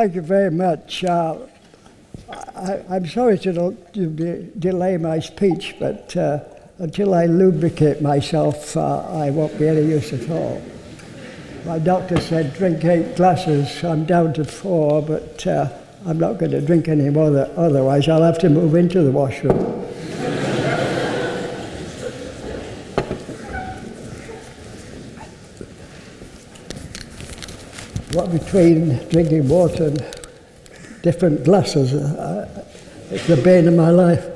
Thank you very much. Uh, I, am sorry to, to de- delay my speech, but uh, until I lubricate myself, uh, I won't be any use at all. My doctor said drink eight glasses. I'm down to four, but uh, I'm not going to drink any more. Otherwise, I'll have to move into the washroom. What between drinking water and different glasses, uh, it's the bane of my life.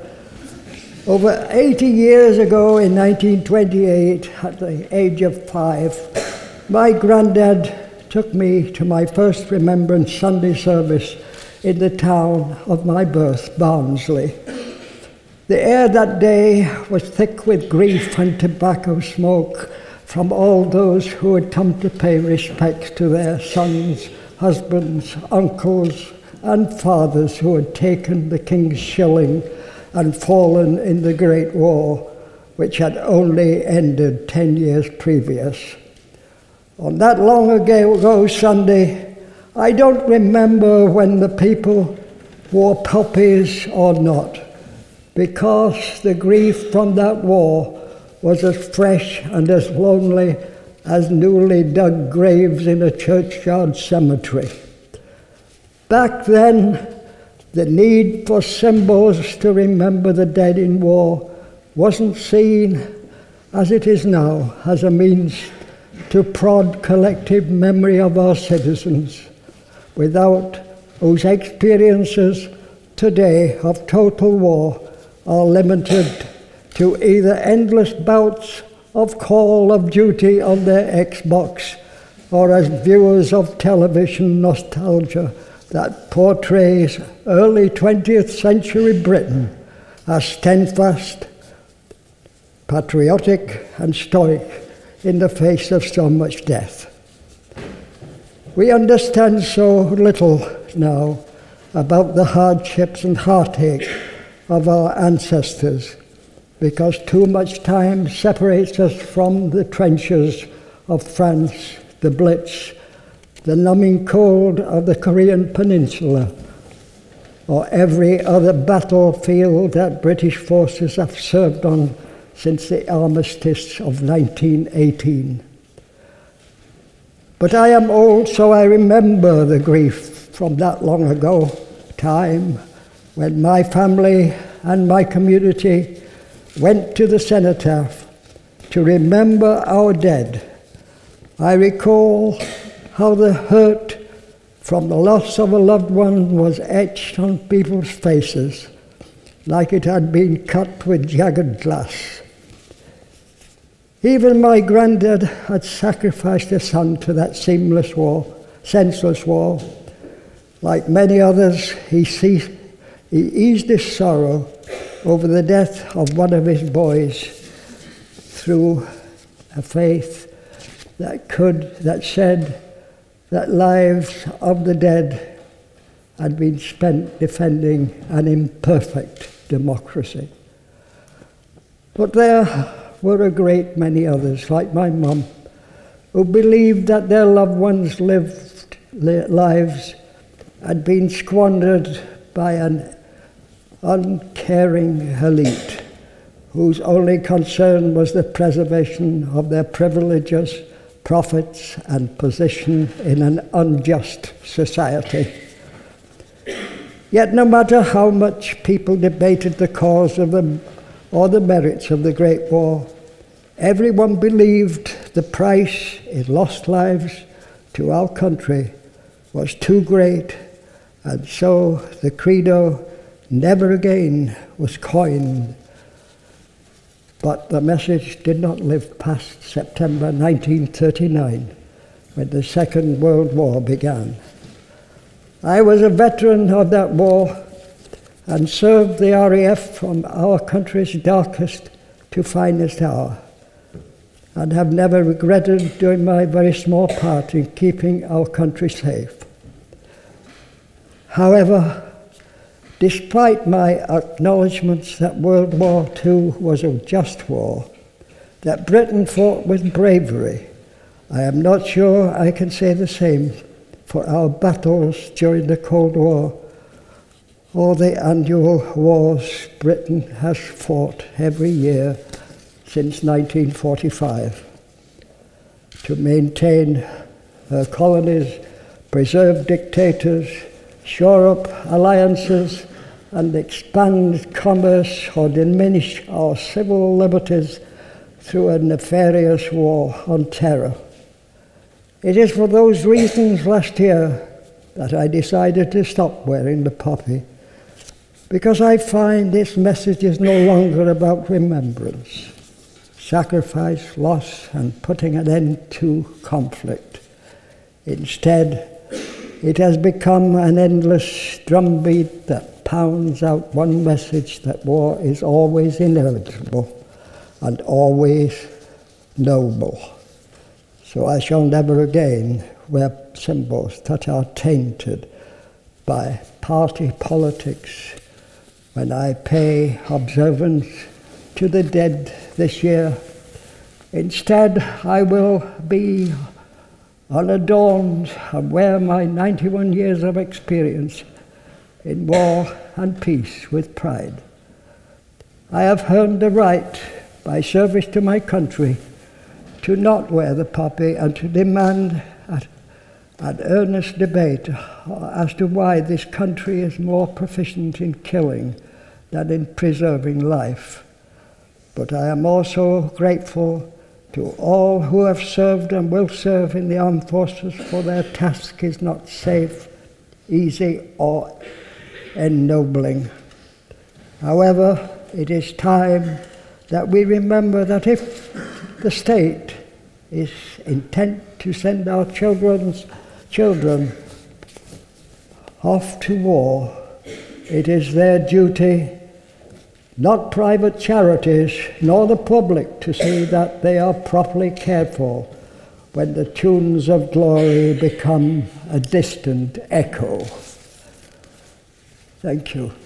Over 80 years ago, in 1928, at the age of five, my granddad took me to my first Remembrance Sunday service in the town of my birth, Barnsley. The air that day was thick with grief and tobacco smoke from all those who had come to pay respects to their sons, husbands, uncles, and fathers who had taken the king's shilling and fallen in the Great War, which had only ended 10 years previous. On that long ago Sunday, I don't remember when the people wore poppies or not, because the grief from that war was as fresh and as lonely as newly dug graves in a churchyard cemetery. Back then, the need for symbols to remember the dead in war wasn't seen as it is now as a means to prod collective memory of our citizens without whose experiences today of total war are limited to either endless bouts of Call of Duty on their Xbox or as viewers of television nostalgia that portrays early 20th century Britain as steadfast, patriotic, and stoic in the face of so much death. We understand so little now about the hardships and heartache of our ancestors because too much time separates us from the trenches of France, the Blitz, the numbing cold of the Korean Peninsula, or every other battlefield that British forces have served on since the armistice of 1918. But I am old, so I remember the grief from that long ago time when my family and my community went to the cenotaph to remember our dead. I recall how the hurt from the loss of a loved one was etched on people's faces like it had been cut with jagged glass. Even my granddad had sacrificed a son to that seamless war, senseless war. Like many others, he, ceased, he eased his sorrow over the death of one of his boys through a faith that could, that said that lives of the dead had been spent defending an imperfect democracy. But there were a great many others, like my mum, who believed that their loved ones' lived lives had been squandered by an uncaring elite whose only concern was the preservation of their privileges, profits, and position in an unjust society. Yet, no matter how much people debated the cause of the, or the merits of the Great War, Everyone believed the price in lost lives to our country was too great, and so the credo, never again, was coined. But the message did not live past September 1939, when the Second World War began. I was a veteran of that war and served the RAF from our country's darkest to finest hour and have never regretted doing my very small part in keeping our country safe. However, despite my acknowledgements that World War II was a just war, that Britain fought with bravery, I am not sure I can say the same for our battles during the Cold War or the annual wars Britain has fought every year since 1945 to maintain her colonies, preserve dictators, shore up alliances, and expand commerce or diminish our civil liberties through a nefarious war on terror. It is for those reasons last year that I decided to stop wearing the poppy, because I find this message is no longer about remembrance, sacrifice, loss, and putting an end to conflict. Instead, it has become an endless drumbeat that pounds out one message that war is always inevitable and always noble. So I shall never again wear symbols that are tainted by party politics when I pay observance to the dead this year. Instead, I will be unadorned and wear my 91 years of experience in war and peace with pride. I have earned the right, by service to my country, to not wear the poppy and to demand an earnest debate as to why this country is more proficient in killing than in preserving life. But I am also grateful to all who have served and will serve in the armed forces, for their task is not safe, easy, or ennobling. However, it is time that we remember that if the state is intent to send our children's children off to war, it is their duty not private charities nor the public to see that they are properly cared for when the tunes of glory become a distant echo. Thank you.